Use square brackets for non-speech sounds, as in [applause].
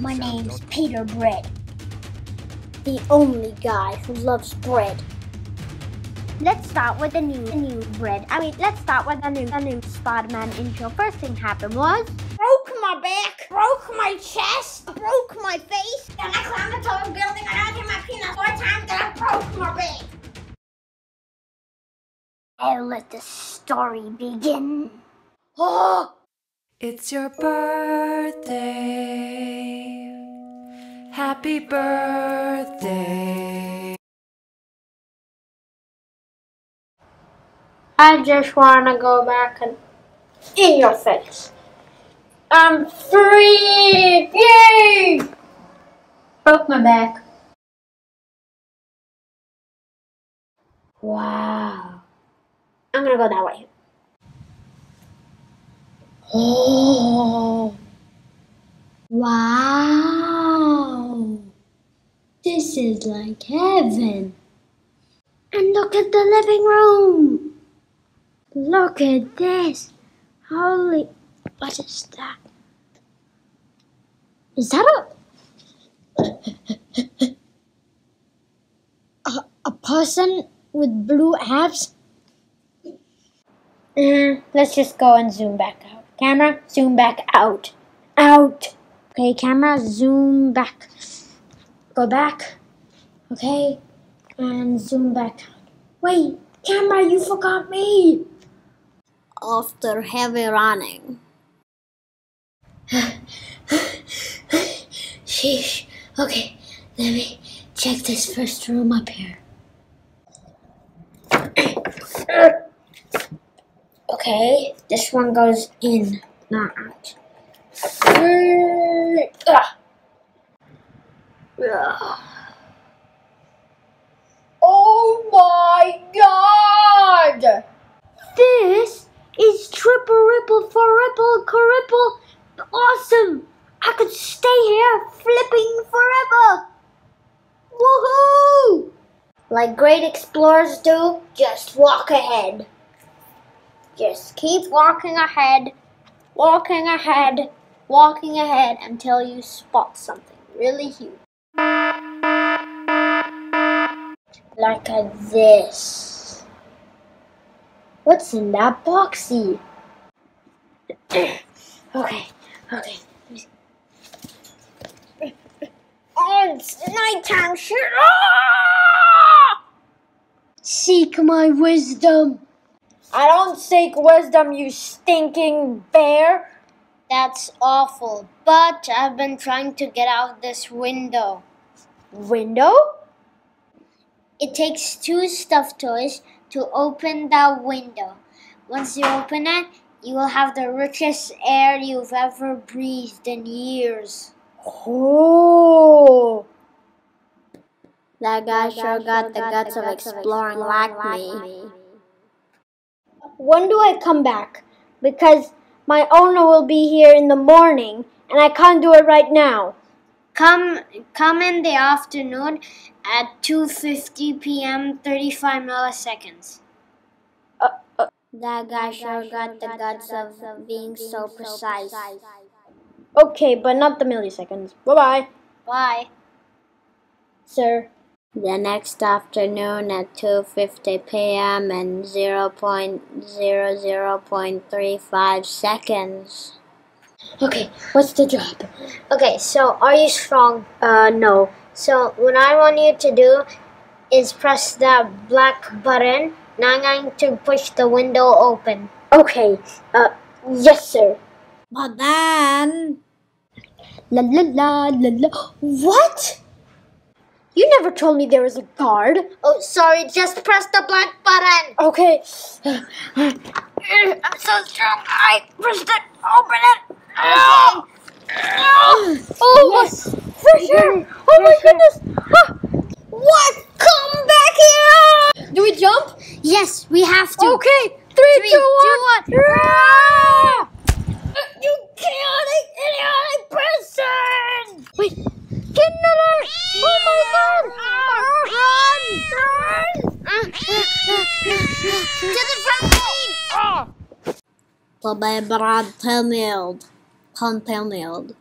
My name's Peter Bread. The only guy who loves bread. Let's start with a new, a new bread. I mean, let's start with a new, a new Spider-Man intro. First thing happened was broke my back, broke my chest, broke my face. Then I climbed the tall building and I did my peanuts four times. Then I broke my back. I'll let the story begin. Oh. [gasps] It's your birthday. Happy birthday. I just want to go back and in your face. I'm free! Yay! Broke my back. Wow. I'm gonna go that way. Oh. [gasps] Wow. Is like heaven. And look at the living room. Look at this. Holy. What is that? Is that a. [laughs] a, a person with blue abs? Uh, let's just go and zoom back out. Camera, zoom back out. Out. Okay, camera, zoom back. Go back. Okay, and zoom back out. Wait, camera, you forgot me. After heavy running. [laughs] Sheesh. Okay, let me check this first room up here. [coughs] Okay, this one goes in, not out. Oh my god! This is triple ripple for ripple ripple. Awesome! I could stay here flipping forever! Woohoo! Like great explorers do, just walk ahead. Just keep walking ahead, walking ahead, walking ahead until you spot something really huge. Like this. What's in that boxy? [coughs] okay, okay. It's nighttime shit. Ah! Seek my wisdom. I don't seek wisdom, you stinking bear. That's awful, but I've been trying to get out this window. Window? It takes two stuffed toys to open that window. Once you open it, you will have the richest air you've ever breathed in years. Oh! That guy sure got the guts of exploring like me. When do I come back? Because my owner will be here in the morning and I can't do it right now. Come come in the afternoon at 2:50 p.m. 35 milliseconds. Uh, uh, that guy sure got the guts of being so precise. Okay, but not the milliseconds. Bye-bye. Bye. Sir. The next afternoon at 2:50 p.m. and 0.00.35 seconds. Okay, what's the job? Okay, so are you strong? Uh, no. So what I want you to do is press that black button. Now I'm going to push the window open. Okay, uh, yes sir. But then... La la la la la. What? You never told me there was a guard. Oh, sorry, just press the black button. Okay. I'm so strong. I pressed it. Open it. Okay. Oh, yes. For sure. Oh my goodness. Ah. What? Come back here. Do we jump? Yes, we have to. Okay. Three, Three two, two, one. one. Ah! You chaotic, idiotic person! Wait, get another! Oh my god! Run! Run! to the front Oh. Probably Brad Penfield. Penfield.